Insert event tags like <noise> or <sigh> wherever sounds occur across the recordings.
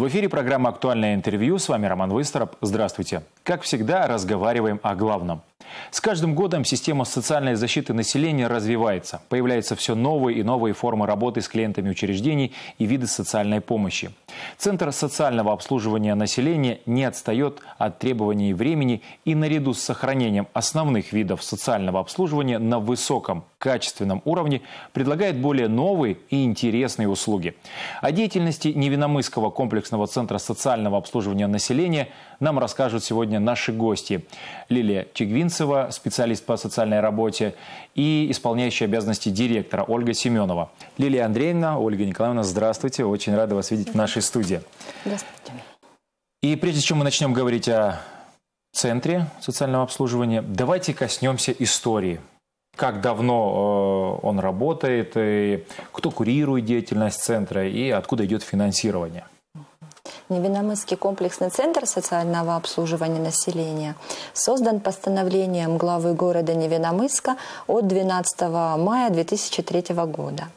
В эфире программа «Актуальное интервью». С вами Роман Выстроп. Здравствуйте. Как всегда, разговариваем о главном. С каждым годом система социальной защиты населения развивается. Появляются все новые и новые формы работы с клиентами учреждений и виды социальной помощи. Центр социального обслуживания населения не отстает от требований времени и наряду с сохранением основных видов социального обслуживания на высоком качественном уровне предлагает более новые и интересные услуги. О деятельности Невиномысского комплексного центра социального обслуживания населения нам расскажут сегодня наши гости. Лилия Чигвинцева, специалист по социальной работе, и исполняющая обязанности директора Ольга Семенова. Лилия Андреевна, Ольга Николаевна, здравствуйте. Очень рада вас видеть в нашей студии. Здравствуйте. И прежде чем мы начнем говорить о центре социального обслуживания, давайте коснемся истории. Как давно э, он работает, кто курирует деятельность центра и откуда идет финансирование? Невиномысский комплексный центр социального обслуживания населения создан постановлением главы города Невиномыска от 12 мая 2003 года.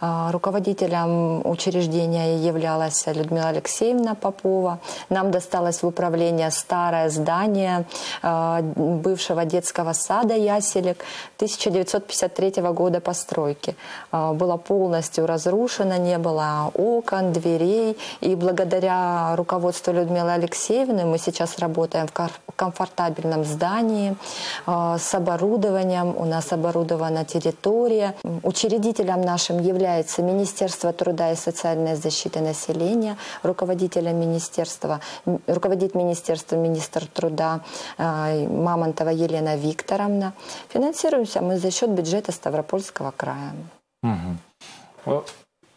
А, руководителем учреждения являлась Людмила Алексеевна Попова. Нам досталось в управление старое здание а, бывшего детского сада «Яселек» 1953 года постройки. А, было полностью разрушено, не было окон, дверей. И благодаря руководству Людмилы Алексеевны мы сейчас работаем в комфортабельном здании с оборудованием. У нас оборудована территория. Учредителем нашим является Министерство труда и социальной защиты населения, руководителем министерства, руководит министерством министр труда э, Мамонтова Елена Викторовна. Финансируемся мы за счет бюджета Ставропольского края. Угу.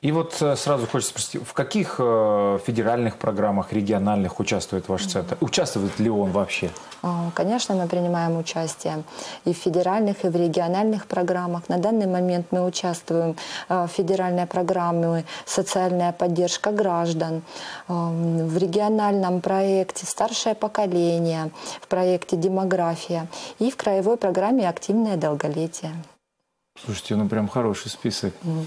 И вот э, сразу хочется спросить, в каких э, федеральных программах, региональных участвует ваш центр? Участвует ли он вообще? А, конечно, мы принимаем участие и в федеральных, и в региональных программах. На данный момент мы участвуем э, в федеральной программе «Социальная поддержка граждан», в региональном проекте «Старшее поколение», в проекте «Демография» и в краевой программе «Активное долголетие». Слушайте, ну прям хороший список. Mm.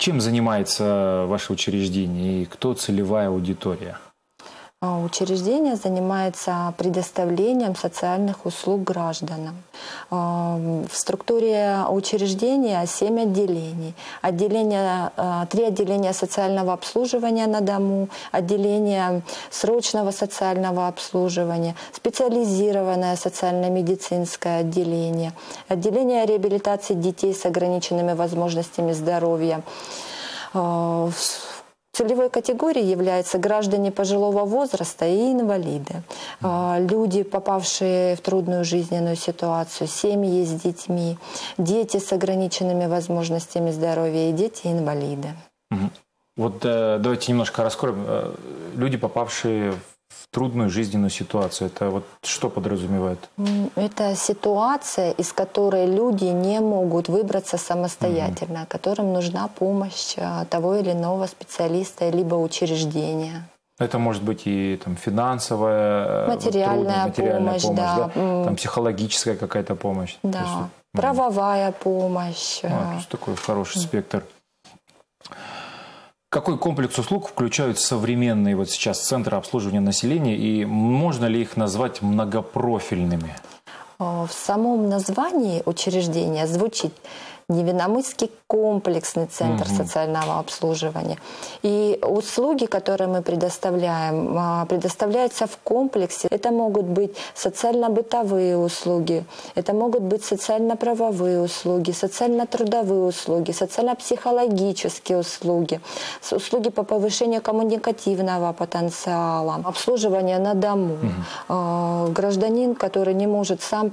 Чем занимается ваше учреждение и кто целевая аудитория? А, учреждение занимается предоставлением социальных услуг гражданам. А, в структуре учреждения 7 отделений. Отделение, а, три отделения социального обслуживания на дому, отделение срочного социального обслуживания, специализированное социально-медицинское отделение, отделение реабилитации детей с ограниченными возможностями здоровья Целевой категорией являются граждане пожилого возраста и инвалиды. А, люди, попавшие в трудную жизненную ситуацию, семьи с детьми, дети с ограниченными возможностями здоровья и дети-инвалиды. Вот э, давайте немножко раскроем. Э, люди, попавшие трудную жизненную ситуацию. Это вот что подразумевает? Это ситуация, из которой люди не могут выбраться самостоятельно, угу. которым нужна помощь а, того или иного специалиста либо учреждения. Это может быть и там, финансовая, материальная, вот, трудная, материальная помощь, помощь да. да? Там, психологическая какая-то помощь. Да, есть, правовая помощь. А, то есть такой хороший спектр. Какой комплекс услуг включают современные вот сейчас центры обслуживания населения и можно ли их назвать многопрофильными? В самом названии учреждения звучит Невиномысский комплексный центр угу. социального обслуживания. И услуги, которые мы предоставляем, а, предоставляются в комплексе. Это могут быть социально-бытовые услуги, это могут быть социально-правовые услуги, социально-трудовые услуги, социально-психологические услуги, услуги по повышению коммуникативного потенциала, обслуживание на дому. Угу. Гражданин, который не может сам,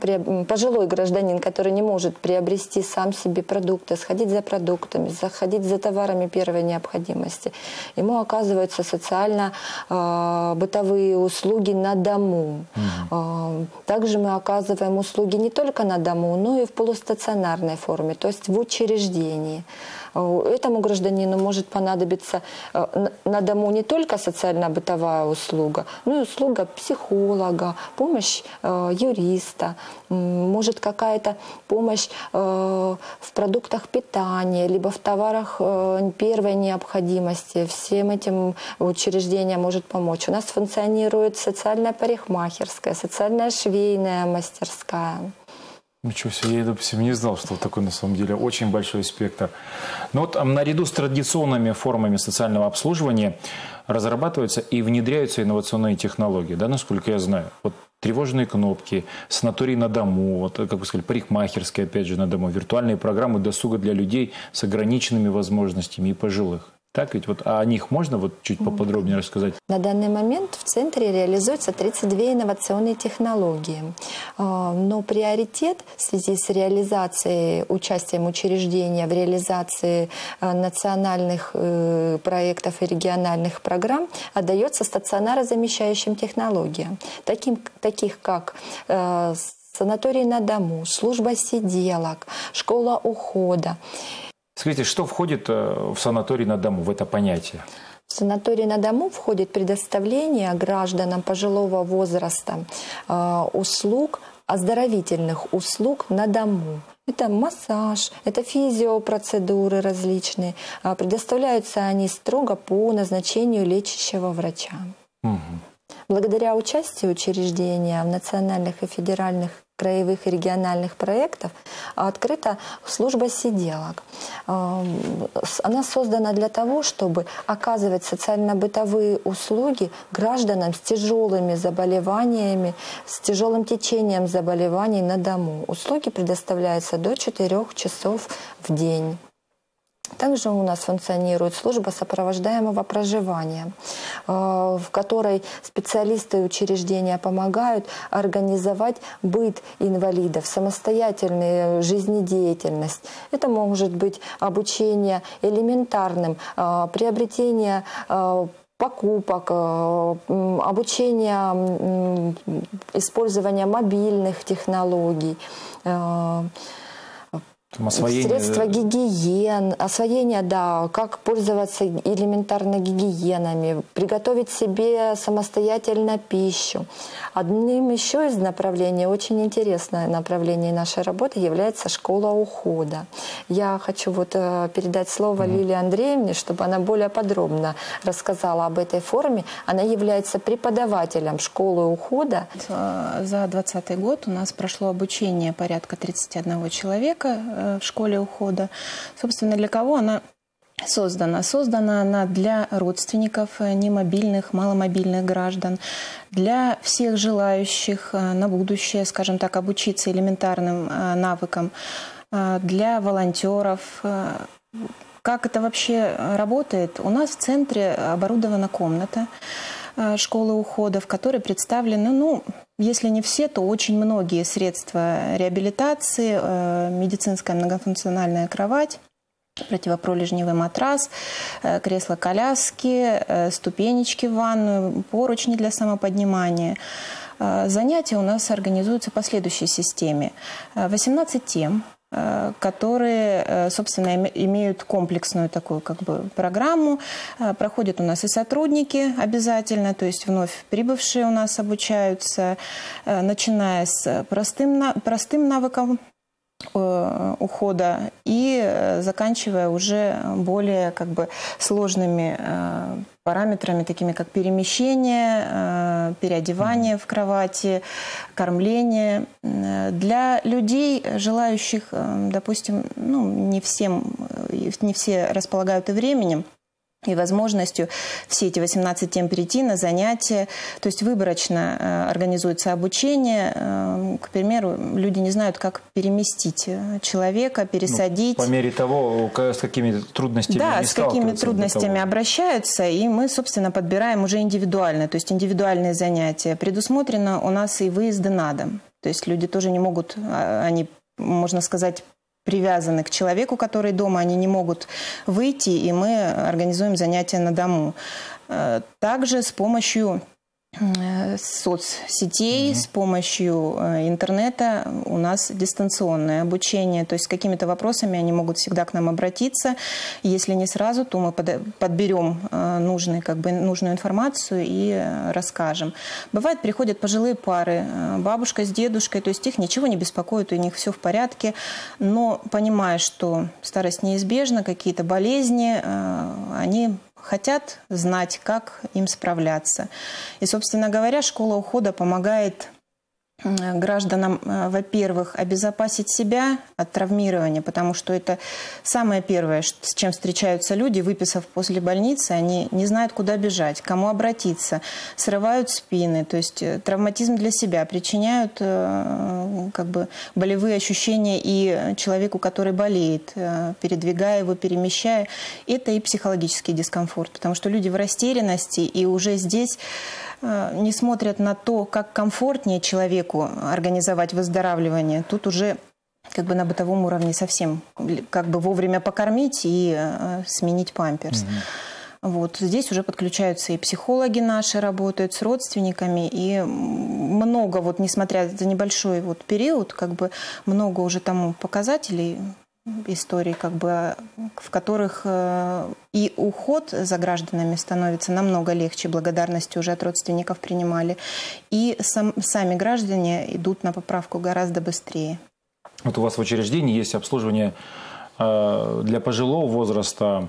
пожилой гражданин, который не может приобрести сам себе продукты, сходить за продуктами, заходить за товарами первой необходимости. Ему оказываются социально-бытовые а, услуги на дому. Угу. Также мы оказываем услуги не только на дому, но и в полустационарной форме, то есть в учреждении. Этому гражданину может понадобиться на дому не только социально-бытовая услуга, но и услуга психолога, помощь юриста, может какая-то помощь в продуктах питания, либо в товарах первой необходимости. Всем этим учреждение может помочь. У нас функционирует социальная парикмахерская, социальная швейная мастерская. Ничего себе, я, допустим, не знал, что такое на самом деле очень большой спектр. Но вот наряду с традиционными формами социального обслуживания разрабатываются и внедряются инновационные технологии, да, насколько я знаю. Вот тревожные кнопки, санаторий на дому, вот, как вы сказали, парикмахерская, опять же, на дому, виртуальные программы досуга для людей с ограниченными возможностями и пожилых. Так ведь вот а о них можно вот чуть поподробнее рассказать? На данный момент в центре реализуются 32 инновационные технологии. А, но приоритет в связи с реализацией, участием учреждения в реализации а, национальных э, проектов и региональных программ отдается стационарозамещающим технологиям, таким, таких как э, санаторий на дому, служба сиделок, школа ухода. Скажите, что входит э, в санаторий на дому, в это понятие? В санаторий на дому входит предоставление гражданам пожилого возраста э, услуг, оздоровительных услуг на дому. Это массаж, это физиопроцедуры различные. А предоставляются они строго по назначению лечащего врача. Угу. Благодаря участию учреждения в национальных и федеральных краевых и региональных проектов открыта служба сиделок. Она создана для того, чтобы оказывать социально-бытовые услуги гражданам с тяжелыми заболеваниями, с тяжелым течением заболеваний на дому. Услуги предоставляются до 4 часов в день. Также у нас функционирует служба сопровождаемого проживания, э, в которой специалисты учреждения помогают организовать быт инвалидов, самостоятельную жизнедеятельность. Это может быть обучение элементарным, э, приобретение э, покупок, обучение использования мобильных технологий, там освоение... Средства гигиен, освоение, да, как пользоваться элементарно гигиенами, приготовить себе самостоятельно пищу. Одним еще из направлений, очень интересное направление нашей работы является школа ухода. Я хочу вот э, передать слово mm-hmm. Лилии Андреевне, чтобы она более подробно рассказала об этой форме. Она является преподавателем школы ухода. За 2020 год у нас прошло обучение порядка 31 человека в школе ухода. Собственно, для кого она создана. Создана она для родственников э, немобильных, маломобильных граждан, для всех желающих э, на будущее, скажем так, обучиться элементарным э, навыкам, для волонтеров. Как это вообще работает? У нас в центре оборудована комната школы ухода, в которой представлены, ну, если не все, то очень многие средства реабилитации, медицинская многофункциональная кровать, противопролежневый матрас, э, кресло-коляски, э, ступенечки в ванную, поручни для самоподнимания. Э, занятия у нас организуются по следующей системе. 18 тем, которые, собственно, имеют комплексную такую как бы программу. Проходят у нас и сотрудники обязательно, то есть вновь прибывшие у нас обучаются, начиная с простым, простым навыком Э, ухода и э, заканчивая уже более как бы сложными э, параметрами, такими как перемещение, переодевание в кровати, кормление. Для людей, желающих, допустим, ну, не всем, не все располагают и временем, и возможностью все эти 18 тем перейти на занятия. То есть выборочно э, организуется обучение. Э, к примеру, люди не знают, как переместить э, человека, пересадить. Ну, по мере того, с какими трудностями Да, с какими трудностями обращаются. И мы, собственно, подбираем уже индивидуально, то есть индивидуальные занятия. Предусмотрено у нас и выезды на дом. То есть люди тоже не могут, а, они можно сказать, привязаны к человеку, который дома, они не могут выйти, и мы организуем занятия на дому. Э, также с помощью соцсетей, mm-hmm. с помощью э, интернета у нас дистанционное обучение. То есть с какими-то вопросами они могут всегда к нам обратиться. Если не сразу, то мы подберем э, нужный, как бы, нужную информацию и расскажем. Бывает, приходят пожилые пары, бабушка с дедушкой, то есть их ничего не беспокоит, у них все в порядке, но понимая, что старость неизбежна, какие-то болезни, они хотят знать, как им справляться. И, собственно говоря, школа ухода помогает гражданам, э, во-первых, обезопасить себя от травмирования, потому что это самое первое, с чем встречаются люди, выписав после больницы, они не знают, куда бежать, кому обратиться, срывают спины, то есть э, травматизм для себя, причиняют э, как бы болевые ощущения и человеку, который болеет, передвигая его, перемещая. Это и психологический дискомфорт, потому что люди в растерянности, и уже здесь Э, не смотрят на то, как комфортнее человеку организовать выздоравливание. Тут уже как бы на бытовом уровне совсем как бы вовремя покормить и э, сменить памперс. Угу. Вот. Здесь уже подключаются и психологи наши, работают с родственниками, и много, вот, несмотря за небольшой вот период, как бы много уже тому показателей историй, как бы, в которых э, и уход за гражданами становится намного легче, благодарности уже от родственников принимали, и сам, сами граждане идут на поправку гораздо быстрее. Вот у вас в учреждении есть обслуживание э, для пожилого возраста,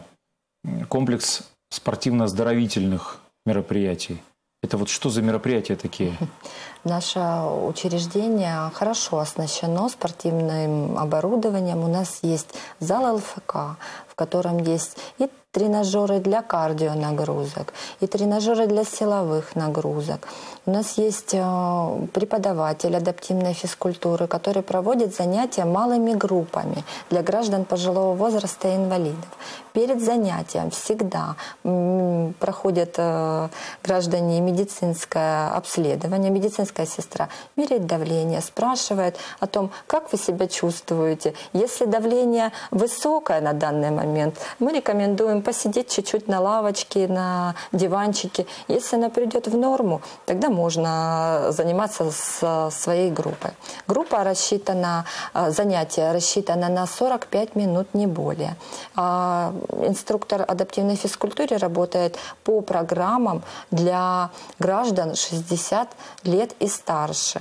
комплекс спортивно-оздоровительных мероприятий. Это вот что за мероприятия такие? <laughs> Наше учреждение хорошо оснащено спортивным оборудованием. У нас есть зал ЛФК, в котором есть и тренажеры для кардионагрузок, и тренажеры для силовых нагрузок. У нас есть э, преподаватель адаптивной физкультуры, который проводит занятия малыми группами для граждан пожилого возраста и инвалидов. Перед занятием всегда проходят э, граждане медицинское обследование, медицинская сестра меряет давление, спрашивает о том, как вы себя чувствуете. Если давление высокое на данный момент, мы рекомендуем посидеть чуть-чуть на лавочке, на диванчике. Если она придет в норму, тогда можно заниматься с своей группой. Группа рассчитана, э, занятие рассчитано на 45 минут, не более. А инструктор адаптивной физкультуры работает по программам для граждан 60 лет и старше.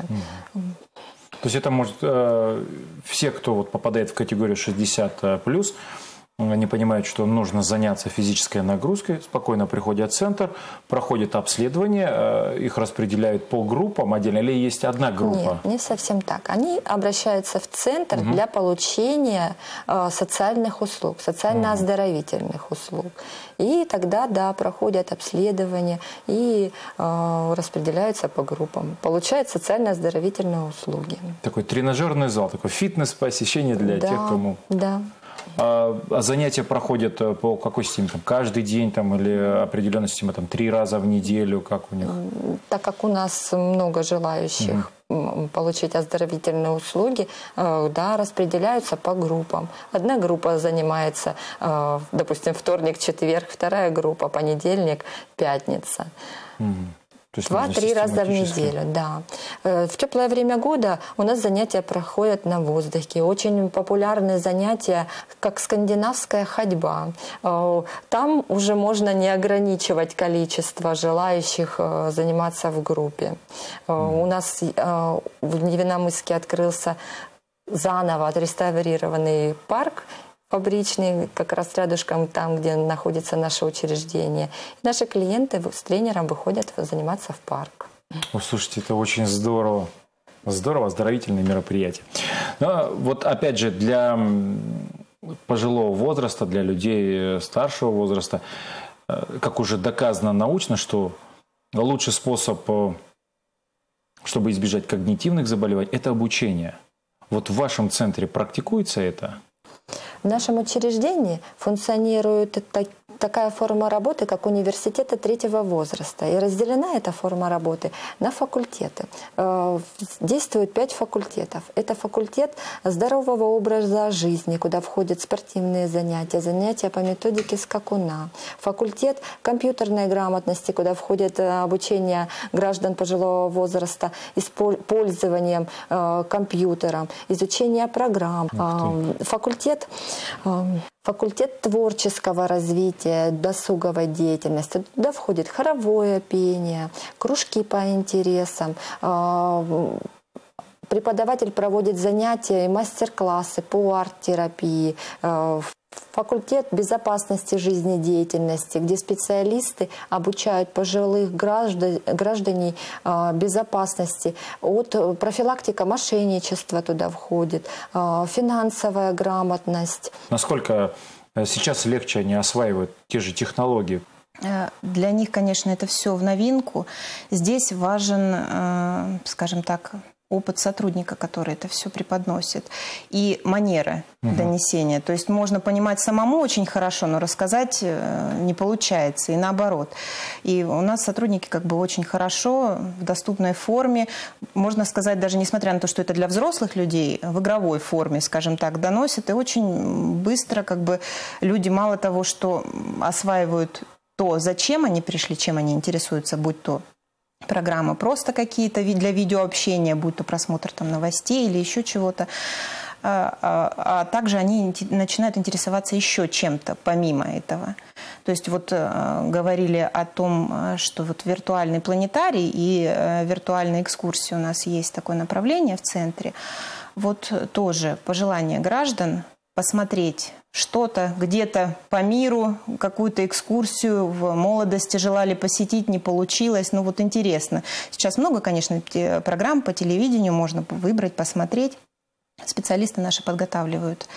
То есть это может э, все, кто вот попадает в категорию 60 э, плюс, они понимают, что нужно заняться физической нагрузкой, спокойно приходят в центр, проходят обследование, э, их распределяют по группам отдельно, или есть одна группа? Нет, не совсем так. Они обращаются в центр угу. для получения э, социальных услуг, социально-оздоровительных услуг. И тогда, да, проходят обследование и э, распределяются по группам. Получают социально-оздоровительные услуги. Такой тренажерный зал, такой фитнес-посещение для да, тех, кому... Да, а, а занятия проходят э, по какой системе? Там, каждый день там, или определенная система там, три раза в неделю? Как у них? Так как у нас много желающих угу. получить оздоровительные услуги, э, да, распределяются по группам. Одна группа занимается, э, допустим, вторник, четверг, вторая группа понедельник, пятница. Угу. Два-три раза в неделю, да. Э, в теплое время года у нас занятия проходят на воздухе. Очень популярные занятия, как скандинавская ходьба. Э, там уже можно не ограничивать количество желающих э, заниматься в группе. У нас в Невиномыске открылся заново отреставрированный парк фабричный, как раз рядышком там, где находится наше учреждение. Наши клиенты с тренером выходят заниматься в парк. О, слушайте, это очень здорово. Здорово, оздоровительное мероприятие. Но вот опять же, для пожилого возраста, для людей старшего возраста, э, как уже доказано научно, что лучший способ, э, чтобы избежать когнитивных заболеваний, это обучение. Вот в вашем центре практикуется это? В нашем учреждении функционируют такая форма работы, как университета третьего возраста. И разделена эта форма работы на факультеты. Э, действует пять факультетов. Это факультет здорового образа жизни, куда входят спортивные занятия, занятия по методике скакуна. Факультет компьютерной грамотности, куда входит э, обучение граждан пожилого возраста использованием э, компьютера, изучение программ. Факультет факультет творческого развития, досуговой деятельности. Туда входит хоровое пение, кружки по интересам, а, преподаватель проводит занятия и мастер-классы по арт-терапии, а, факультет безопасности жизнедеятельности, где специалисты обучают пожилых граждан, граждан безопасности. От профилактика мошенничества туда входит, финансовая грамотность. Насколько э, сейчас легче они осваивают те же технологии? Э, для них, конечно, это все в новинку. Здесь важен, э, скажем так, опыт сотрудника, который это все преподносит, и манера угу. донесения. То есть можно понимать самому очень хорошо, но рассказать э, не получается, и наоборот. И у нас сотрудники как бы очень хорошо, в доступной форме, можно сказать, даже несмотря на то, что это для взрослых людей, в игровой форме, скажем так, доносят, и очень быстро как бы люди мало того, что осваивают то, зачем они пришли, чем они интересуются, будь то программы просто какие-то для видеообщения, будь то просмотр там, новостей или еще чего-то. А, а, а также они начинают интересоваться еще чем-то помимо этого. То есть вот э, говорили о том, что вот виртуальный планетарий и э, виртуальная экскурсия у нас есть такое направление в центре. Вот тоже пожелание граждан посмотреть что-то где-то по миру, какую-то экскурсию в молодости желали посетить, не получилось. Ну вот интересно. Сейчас много, конечно, программ по телевидению можно выбрать, посмотреть. Специалисты наши подготавливают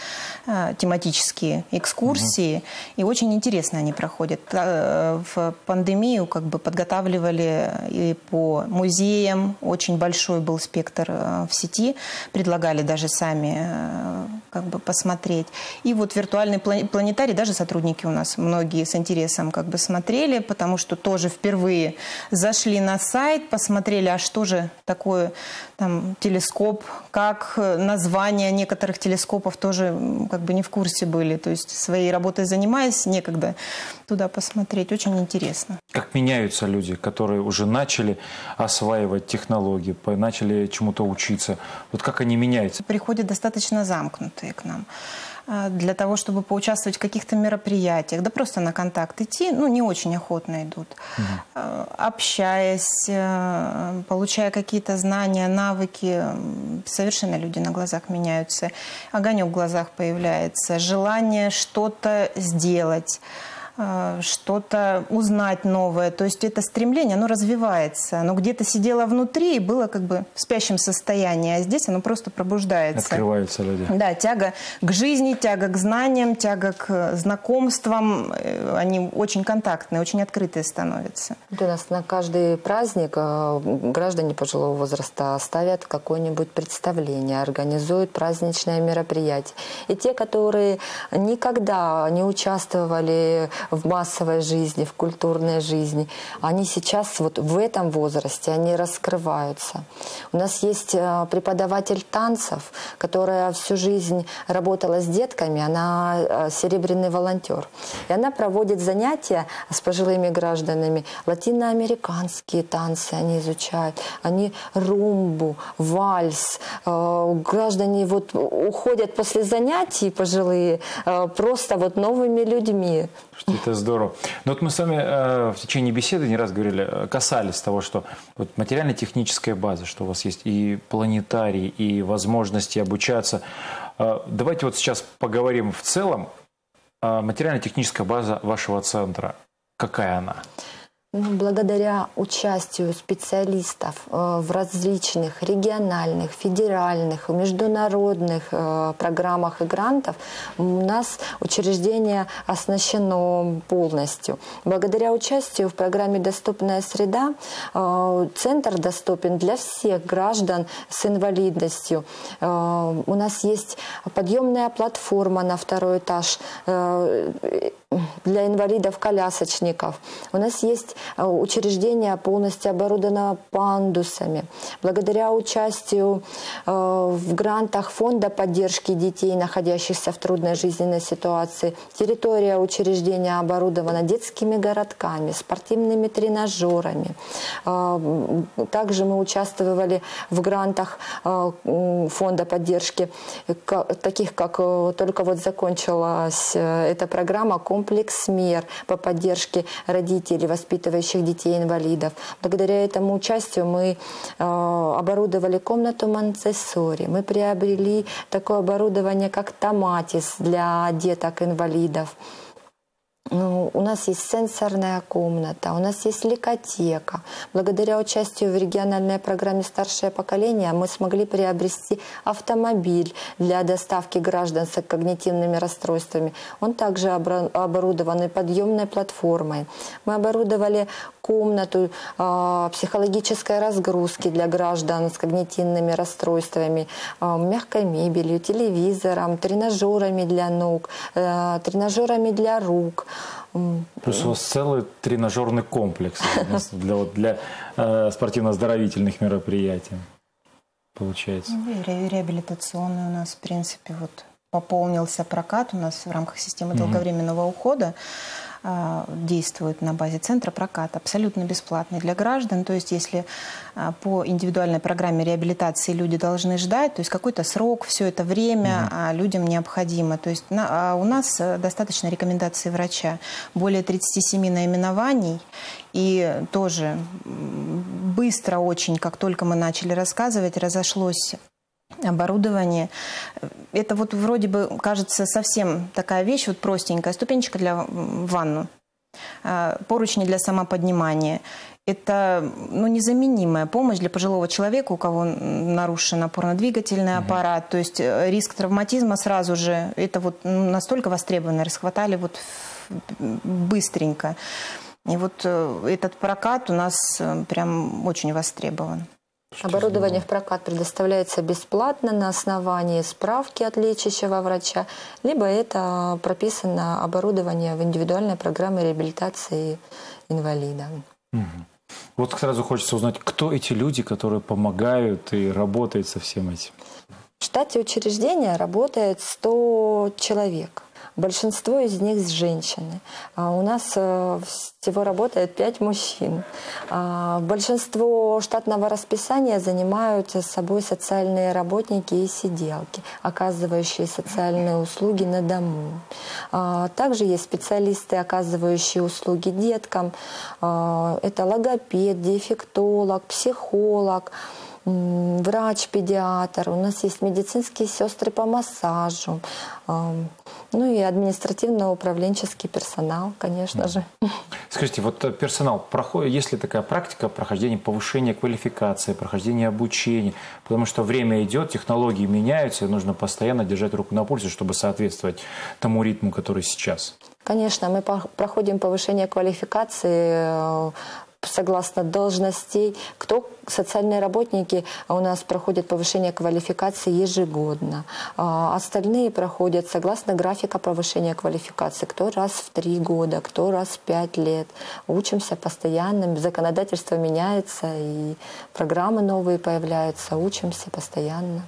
э, тематические экскурсии, угу. и очень интересно они проходят. Э, в пандемию как бы подготавливали и по музеям, очень большой был спектр э, в сети, предлагали даже сами э, как бы посмотреть. И вот виртуальный планетарий, даже сотрудники у нас многие с интересом как бы смотрели, потому что тоже впервые зашли на сайт, посмотрели, а что же такое там телескоп, как назвать названия некоторых телескопов тоже как бы не в курсе были. То есть своей работой занимаясь, некогда туда посмотреть. Очень интересно. Как меняются люди, которые уже начали осваивать технологии, начали чему-то учиться? Вот как они меняются? Приходят достаточно замкнутые к нам. А, для того, чтобы поучаствовать в каких-то мероприятиях, да просто на контакт идти, ну, не очень охотно идут. Угу. Общаясь, э, получая какие-то знания, навыки, совершенно люди на глазах меняются. Огонек в глазах появляется, желание что-то сделать. Э, что-то узнать новое. То есть это стремление, оно развивается. Оно где-то сидело внутри и было как бы в спящем состоянии, а здесь оно просто пробуждается. Открываются люди. Да, тяга к жизни, тяга к знаниям, тяга к знакомствам. Э, они очень контактные, очень открытые становятся. У нас на каждый праздник э, граждане пожилого возраста ставят какое-нибудь представление, организуют праздничное мероприятие. И те, которые никогда не участвовали в массовой жизни, в культурной жизни. Они сейчас вот в этом возрасте, они раскрываются. У нас есть э, преподаватель танцев, которая всю жизнь работала с детками, она э, серебряный волонтер. И она проводит занятия с пожилыми гражданами. Латиноамериканские танцы они изучают. Они румбу, вальс. Э, граждане вот уходят после занятий пожилые просто вот новыми людьми что это здорово. Но вот мы с вами э, в течение беседы не раз говорили, э, касались того, что вот материально-техническая база, что у вас есть и планетарий, и возможности обучаться. Э, давайте вот сейчас поговорим в целом. Материально-техническая база вашего центра, какая она? Благодаря участию специалистов э, в различных региональных, федеральных, международных э, программах и грантов у нас учреждение оснащено полностью. Благодаря участию в программе «Доступная среда» э, центр доступен для всех граждан с инвалидностью. У нас есть подъемная платформа на второй этаж для инвалидов-колясочников. У нас есть учреждение полностью оборудовано пандусами. Благодаря участию э, в грантах Фонда поддержки детей, находящихся в трудной жизненной ситуации, территория учреждения оборудована детскими городками, спортивными тренажерами. Э, также мы участвовали в грантах Фонда поддержки, таких как только вот закончилась эта программа комплекс мер по поддержке родителей, воспитывающих детей-инвалидов. Благодаря этому участию мы э, оборудовали комнату Монтессори, мы приобрели такое оборудование, как Томатис для деток-инвалидов. У нас есть сенсорная комната, у нас есть ликотека. Благодаря участию в региональной программе «Старшее поколение» мы смогли приобрести автомобиль для доставки граждан с когнитивными расстройствами. Он также оборудован подъемной платформой. Мы оборудовали комнату э, психологической разгрузки для граждан с когнитивными расстройствами, э, мягкой мебелью, телевизором, тренажерами для ног, э, тренажерами для рук. Плюс у вас целый тренажерный комплекс <laughs> для, для э, спортивно-оздоровительных мероприятий, получается. Ну, ре реабилитационный у нас, в принципе, вот пополнился прокат у нас в рамках системы долговременного ухода. А, действует на базе центра прокат абсолютно бесплатный для граждан. То есть если а, по индивидуальной программе реабилитации люди должны ждать, то есть какой-то срок, все это время угу. людям необходимо. То есть на, у нас э, достаточно рекомендации врача. Более 37 наименований. И тоже быстро очень, как только мы начали рассказывать, разошлось оборудование. Это вот вроде бы кажется совсем такая вещь, вот простенькая, ступенечка для ванну, а, поручни для самоподнимания. Это ну, незаменимая помощь для пожилого человека, у кого нарушен опорно-двигательный аппарат. То есть э, риск травматизма сразу же, это вот ну, настолько востребовано, расхватали вот быстренько. И вот э, этот прокат у нас э, прям очень востребован. Оборудование в прокат предоставляется бесплатно на основании справки от лечащего врача, либо это прописано оборудование в индивидуальной программе реабилитации инвалида. Угу. Вот сразу хочется узнать, кто эти люди, которые помогают и работают со всем этим? В штате учреждения работает 100 человек. Большинство из них женщины. А у нас э, всего работает пять мужчин. А большинство штатного расписания занимают собой социальные работники и сиделки, оказывающие социальные услуги на дому. А также есть специалисты, оказывающие услуги деткам. Это логопед, дефектолог, психолог врач-педиатр, у нас есть медицинские сестры по массажу, ну и административно-управленческий персонал, конечно же. Скажите, вот э, персонал, проходит, есть ли такая практика прохождения повышения квалификации, прохождения обучения? Потому что время идет, технологии меняются, и нужно постоянно держать руку на пульсе, чтобы соответствовать тому ритму, который сейчас. Конечно, мы проходим повышение квалификации э, согласно должностей. Кто социальные работники у нас проходят повышение квалификации ежегодно. А остальные проходят согласно графика повышения квалификации. Кто раз в три года, кто раз в пять лет. Учимся постоянно, законодательство меняется, и программы новые появляются. Учимся постоянно.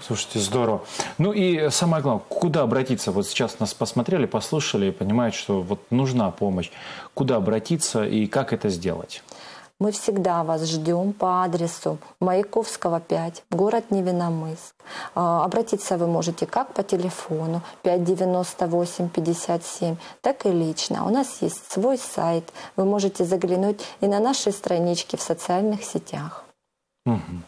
Слушайте, здорово. Ну и самое главное, куда обратиться? Вот сейчас нас посмотрели, послушали и понимают, что вот нужна помощь. Куда обратиться и как это сделать? Мы всегда вас ждем по адресу Маяковского 5, город Невиномыск. А, обратиться вы можете как по телефону 598 57, так и лично. У нас есть свой сайт. Вы можете заглянуть и на наши странички в социальных сетях. Угу.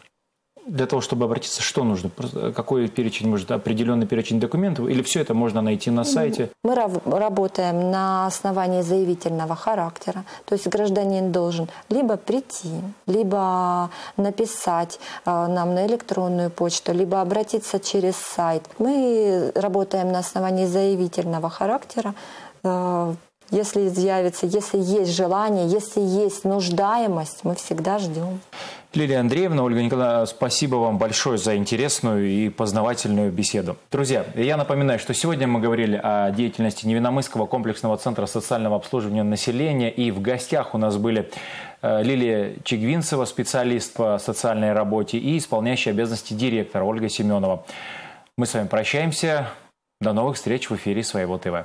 Для того, чтобы обратиться, что нужно? Какой перечень, может, определенный перечень документов? Или все это можно найти на сайте? Мы работаем на основании заявительного характера. То есть гражданин должен либо прийти, либо написать э, нам на электронную почту, либо обратиться через сайт. Мы работаем на основании заявительного характера. Э, если изъявится, если есть желание, если есть нуждаемость, мы всегда ждем. Лилия Андреевна, Ольга Николаевна, спасибо вам большое за интересную и познавательную беседу. Друзья, я напоминаю, что сегодня мы говорили о деятельности Невиномысского комплексного центра социального обслуживания населения. И в гостях у нас были э, Лилия Чигвинцева, специалист по социальной работе, и исполняющая обязанности директора Ольга Семенова. Мы с вами прощаемся. До новых встреч в эфире «Своего ТВ».